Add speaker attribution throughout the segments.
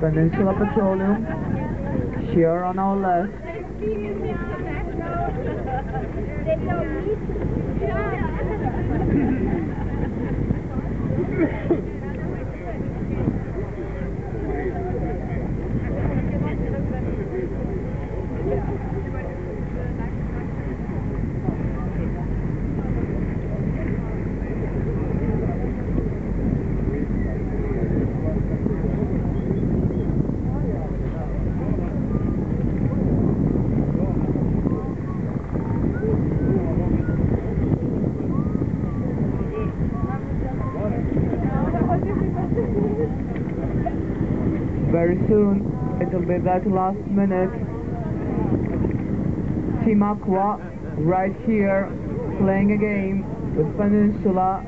Speaker 1: Peninsula Petroleum. Here on our left, very soon it'll be that last minute. Team Aqua right here playing a game with Peninsula.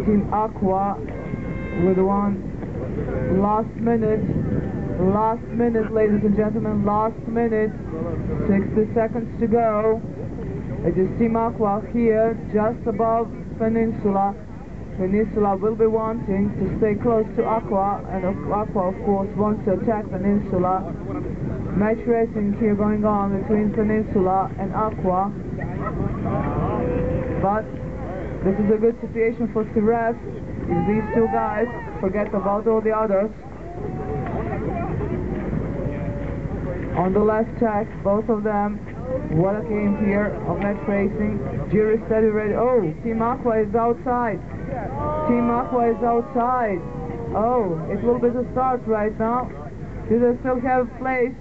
Speaker 1: Team Aqua with one last minute. Last minute, ladies and gentlemen, last minute. 60 seconds to go. It is Team Aqua here, just above Peninsula. Peninsula will be wanting to stay close to Aqua, and Aqua, of course, wants to attack Peninsula. Match racing here going on between Peninsula and Aqua. But this is a good situation for Ceeref. If these two guys forget about all the others. On the left track, both of them. What a game here of match racing. Jury steady ready. Oh, Team Aqua is outside. Team Aqua is outside. Oh, it will be the start right now. Do they still have a place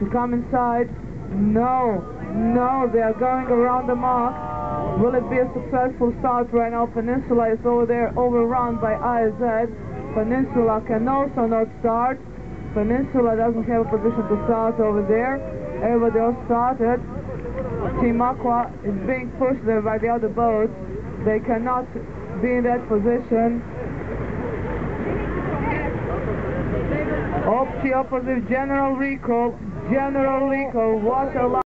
Speaker 1: to come inside? No, no, they are going around the mark. Will it be a successful start right now? Peninsula is over there overrun by IZ. Peninsula can also not start. Peninsula doesn't have a position to start over there. Everybody else started. Team Aqua is being pushed there by the other boats. They cannot be in that position. Opći opoziv General Recall. General Recall, what a